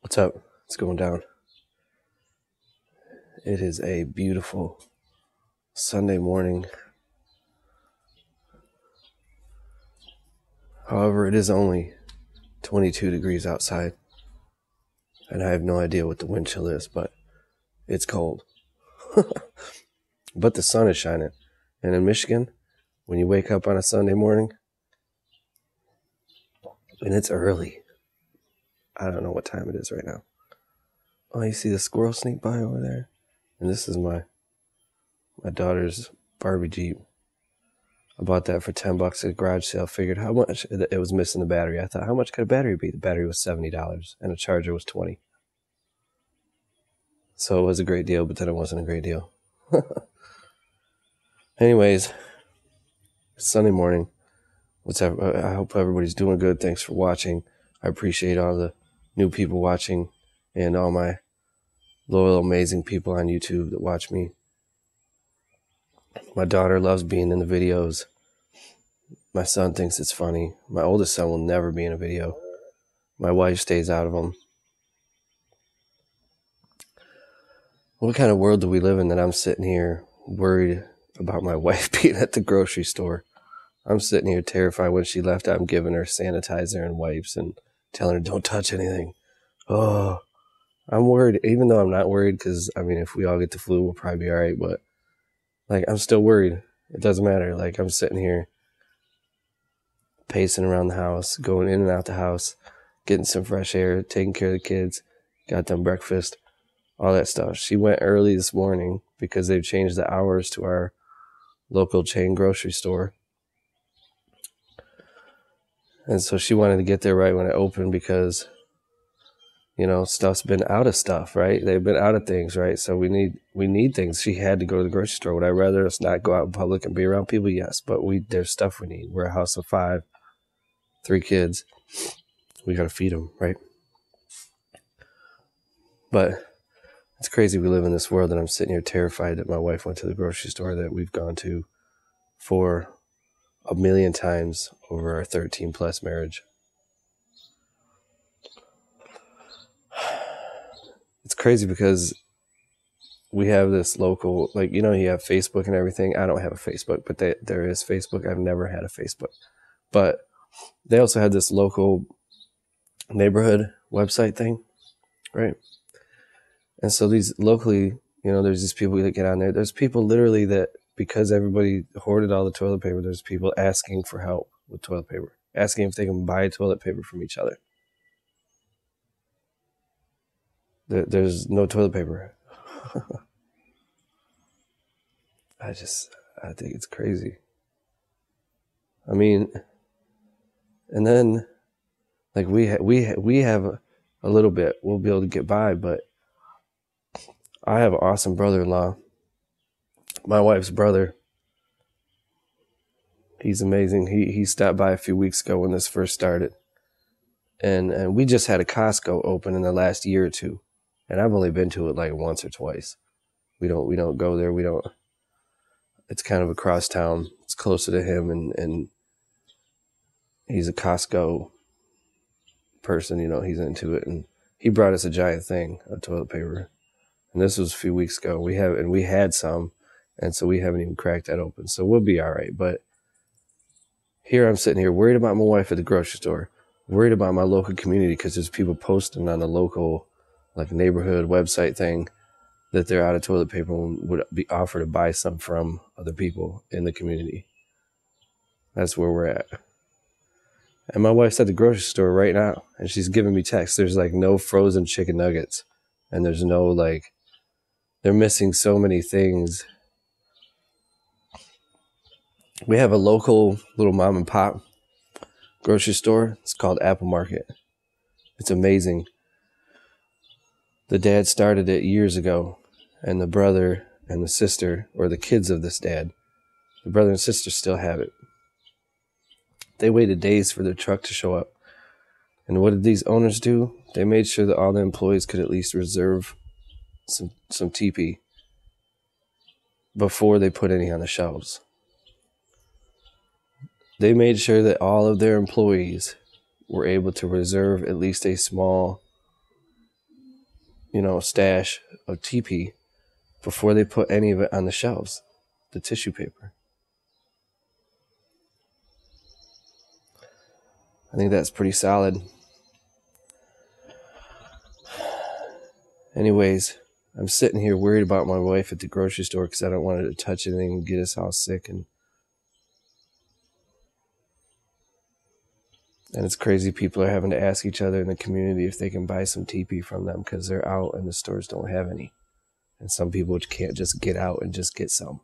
What's up? It's going down. It is a beautiful Sunday morning. However, it is only 22 degrees outside. And I have no idea what the wind chill is, but it's cold. but the sun is shining. And in Michigan, when you wake up on a Sunday morning, and it's early, I don't know what time it is right now. Oh, you see the squirrel sneak by over there? And this is my my daughter's Barbie Jeep. I bought that for 10 bucks at a garage sale. Figured how much it was missing the battery. I thought, how much could a battery be? The battery was $70 and a charger was 20 So it was a great deal, but then it wasn't a great deal. Anyways, it's Sunday morning. What's up? I hope everybody's doing good. Thanks for watching. I appreciate all the new people watching and all my loyal, amazing people on YouTube that watch me. My daughter loves being in the videos. My son thinks it's funny. My oldest son will never be in a video. My wife stays out of them. What kind of world do we live in that I'm sitting here worried about my wife being at the grocery store? I'm sitting here terrified when she left. I'm giving her sanitizer and wipes and telling her, don't touch anything. Oh, I'm worried, even though I'm not worried because, I mean, if we all get the flu, we'll probably be all right. But, like, I'm still worried. It doesn't matter. Like, I'm sitting here pacing around the house, going in and out the house, getting some fresh air, taking care of the kids, got them breakfast, all that stuff. She went early this morning because they've changed the hours to our local chain grocery store. And so she wanted to get there right when it opened because you know stuff's been out of stuff right? They've been out of things right? So we need we need things. She had to go to the grocery store. Would i rather us not go out in public and be around people? Yes but we there's stuff we need. We're a house of five three kids. We got to feed them right? But it's crazy we live in this world and i'm sitting here terrified that my wife went to the grocery store that we've gone to for a million times over our 13 plus marriage. It's crazy because we have this local like you know you have facebook and everything. I don't have a facebook but they, there is facebook. I've never had a facebook. But they also had this local neighborhood website thing right? And so these locally you know there's these people that get on there. There's people literally that because everybody hoarded all the toilet paper there's people asking for help with toilet paper asking if they can buy toilet paper from each other there's no toilet paper. I just, I think it's crazy. I mean, and then, like we ha- we ha- we have a, little bit. We'll be able to get by, but I have an awesome brother-in-law. My wife's brother. He's amazing. He he stopped by a few weeks ago when this first started, and and we just had a Costco open in the last year or two and I've only been to it like once or twice. We don't we don't go there. We don't. It's kind of across town. It's closer to him, and and he's a Costco person. You know, he's into it, and he brought us a giant thing of toilet paper, and this was a few weeks ago. We have and we had some, and so we haven't even cracked that open. So we'll be all right. But here I'm sitting here worried about my wife at the grocery store, worried about my local community because there's people posting on the local like neighborhood website thing that they're out of toilet paper and would be offered to buy some from other people in the community. That's where we're at. And my wife's at the grocery store right now and she's giving me texts. There's like no frozen chicken nuggets and there's no like, they're missing so many things. We have a local little mom and pop grocery store. It's called Apple Market. It's amazing the dad started it years ago, and the brother and the sister, or the kids of this dad, the brother and sister still have it. They waited days for their truck to show up. And what did these owners do? They made sure that all the employees could at least reserve some some TP before they put any on the shelves. They made sure that all of their employees were able to reserve at least a small you know, stash of TP before they put any of it on the shelves, the tissue paper. I think that's pretty solid. Anyways, I'm sitting here worried about my wife at the grocery store because I don't want her to touch anything and get us all sick and and it's crazy people are having to ask each other in the community if they can buy some TP from them because they're out and the stores don't have any. And some people can't just get out and just get some.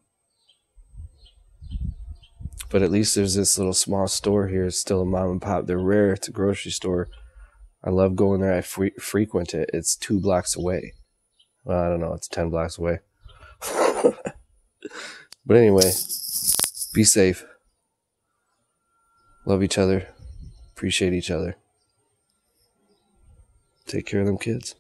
But at least there's this little small store here it's still a mom and pop they're rare it's a grocery store. I love going there i fre- frequent it it's two blocks away. Well i don't know it's 10 blocks away. But anyway be safe. Love each other appreciate each other. Take care of them kids